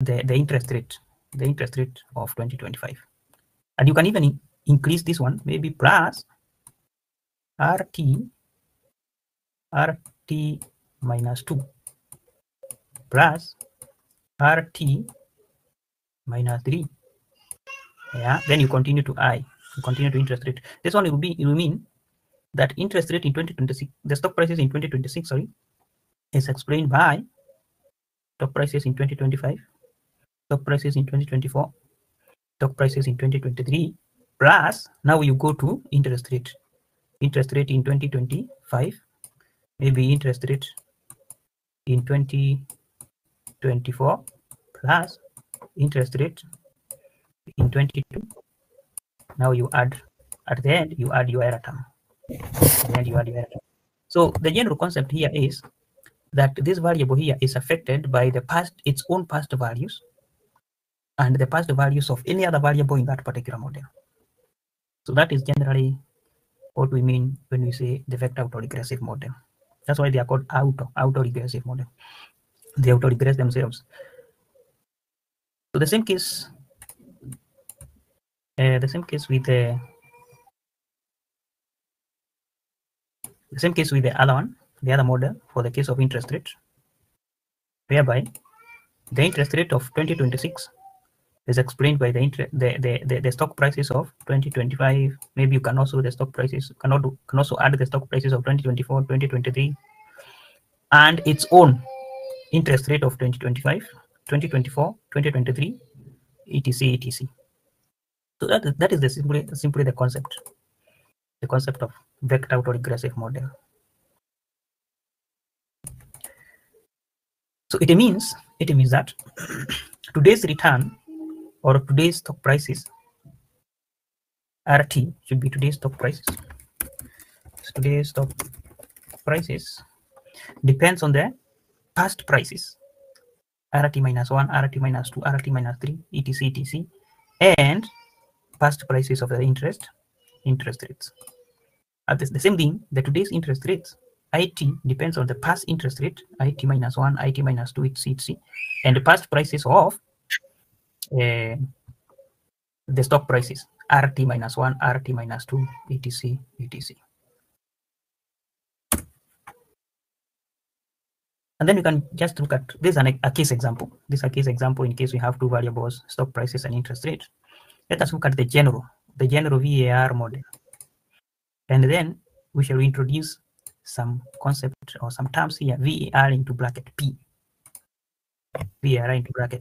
the, the interest rate, the interest rate of 2025. And you can even increase this one, maybe plus RT, RT minus 2 plus RT minus 3. Yeah, then you continue to I, you continue to interest rate. This one will be, it will mean that interest rate in 2026, the stock prices in 2026, sorry, is explained by stock prices in 2025, stock prices in 2024, stock prices in 2023, plus now you go to interest rate. Interest rate in 2025, maybe interest rate in 2024 plus interest rate in 22. Now you add at the end, you add your error term. And you add your error term. So the general concept here is that this variable here is affected by the past, its own past values and the past values of any other variable in that particular model. So that is generally what we mean when we say the vector autoregressive model. That's why they are called auto, autoregressive model. They autoregress themselves. So the same case, uh, the same case with the the same case with the other one, the other model for the case of interest rate, whereby the interest rate of 2026 is explained by the, interest, the, the, the, the, stock prices of 2025. Maybe you can also the stock prices cannot do, can also add the stock prices of 2024, 2023, and its own interest rate of 2025, 2024, 2023, etc. etc. So that, that is the simply simply the concept, the concept of vector autoregressive model. So it means it means that today's return or today's stock prices RT should be today's stock prices. So today's stock prices depends on the past prices RT minus 1, RT minus 2, RT minus 3, etc. etc. and past prices of the interest interest rates. Uh, At the same thing, the today's interest rates IT depends on the past interest rate, IT minus 1, IT minus 2, etc. and the past prices of uh, the stock prices RT minus 1, RT minus 2, etc. etc. And then you can just look at this is an, a case example. This is a case example in case we have two variables, stock prices and interest rate. Let us look at the general, the general VAR model. And then we shall introduce some concept or some terms here, VAR into bracket P. VAR into bracket